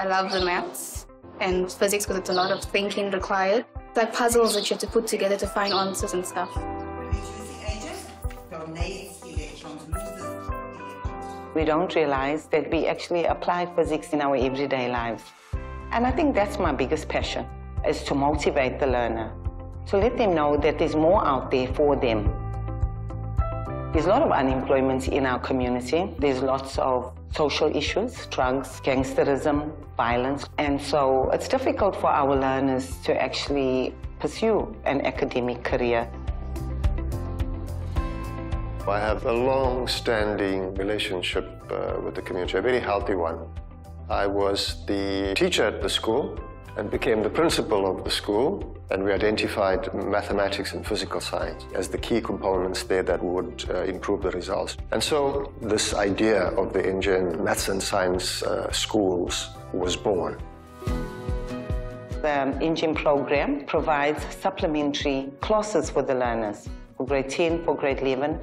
I love the maths and physics because it's a lot of thinking required. Like puzzles that you have to put together to find answers and stuff. We don't realize that we actually apply physics in our everyday lives. And I think that's my biggest passion, is to motivate the learner, to let them know that there's more out there for them. There's a lot of unemployment in our community. There's lots of social issues, drugs, gangsterism, violence. And so it's difficult for our learners to actually pursue an academic career. I have a long-standing relationship uh, with the community, a very healthy one. I was the teacher at the school and became the principal of the school and we identified mathematics and physical science as the key components there that would uh, improve the results. And so this idea of the Engen Maths and Science uh, schools was born. The Engen program provides supplementary classes for the learners for grade 10, for grade 11,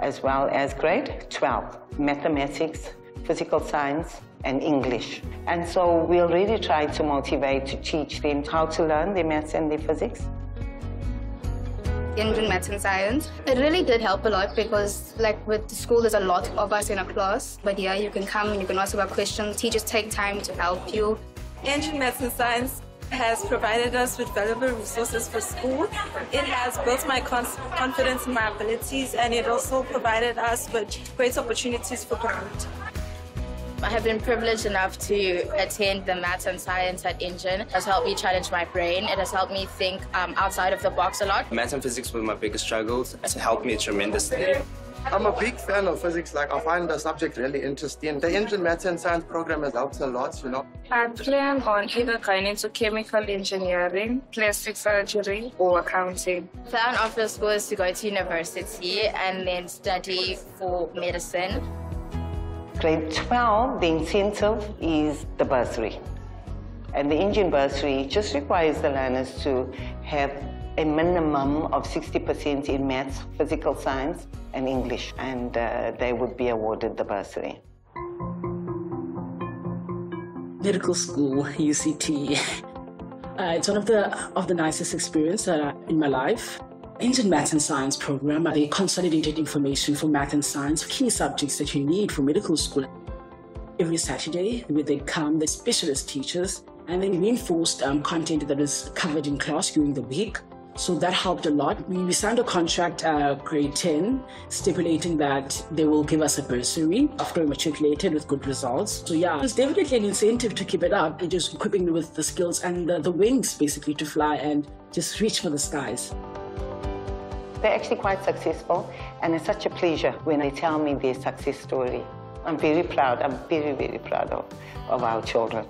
as well as grade 12, mathematics, physical science, and English. And so we'll really try to motivate to teach them how to learn their maths and their physics. Engen maths and science. It really did help a lot because like with the school there's a lot of us in a class. But yeah, you can come and you can ask about questions. Teachers take time to help you. Engen maths and science has provided us with valuable resources for school. It has built my confidence in my abilities and it also provided us with great opportunities for growth. I have been privileged enough to attend the maths and science at Engen. It has helped me challenge my brain. It has helped me think um, outside of the box a lot. Maths and physics were my biggest struggles. It's helped me tremendously. I'm a big fan of physics. Like, I find the subject really interesting. The Engen Maths and Science program has helped a lot, you know. I plan on either going into chemical engineering, plastic surgery, or accounting. Plan after school is to go to university and then study for medicine. Grade 12, the incentive is the bursary. And the Engen bursary just requires the learners to have a minimum of 60% in maths, physical science, and English, and uh, they would be awarded the bursary. Medical school, UCT. Uh, it's one of the of the nicest experiences uh, in my life. Engen Maths and Science program, are the consolidated information for math and science, key subjects that you need for medical school. Every Saturday, they come, the specialist teachers, and then reinforced um, content that is covered in class during the week. So that helped a lot. We signed a contract uh, grade 10 stipulating that they will give us a bursary after we matriculated with good results. So yeah, it's definitely an incentive to keep it up and just equipping me with the skills and the, the wings basically to fly and just reach for the skies. They're actually quite successful, and it's such a pleasure when they tell me their success story. I'm very proud. I'm very, very proud of, of our children.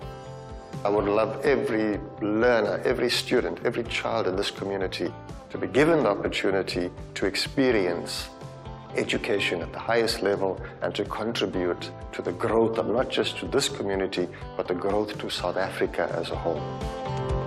I would love every learner, every student, every child in this community to be given the opportunity to experience education at the highest level and to contribute to the growth of not just to this community, but the growth to South Africa as a whole.